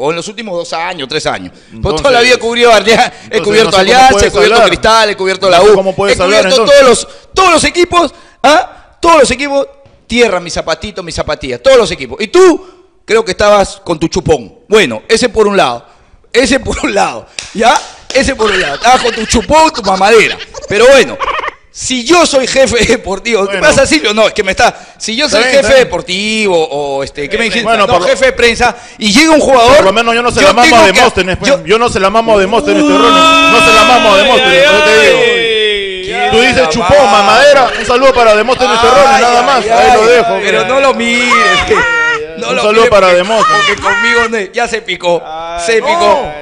tiempo, o en los últimos dos años, tres años. Por Entonces- toda la vida Alianza, he cubierto no sé Alianza, he cubierto hablar. Cristal, he cubierto la U. cómo he cubierto todos los, todos los equipos, ¿ah? Todos los equipos, tierra, mis zapatitos, mis zapatillas, todos los equipos. Y tú, creo que estabas con tu chupón. Bueno, ese por un lado. Ese por un lado. ¿Ya? Ese por un lado. Estabas con tu chupón, tu mamadera. Pero bueno. Si yo soy jefe deportivo, ¿qué Bueno. pasa, Silvio? No, es que me está. Si yo soy bien, jefe deportivo o este, ¿qué me dijiste? Bueno, no, por jefe de prensa y llega un jugador. Por lo menos yo no se la mamo a Demóstenes. pues. yo- Yo, no se la mamo a Demóstenes, Terrones. No se la mamo a Demóstenes, por eso te digo. Tú dices chupón, mamadera. Un saludo para Demóstenes Terrones, Ay, nada ay, más. ay, Ahí lo dejo. Pero no lo mires. No Un lo saludo mires para Demóstenes. Porque conmigo ya se picó. se picó.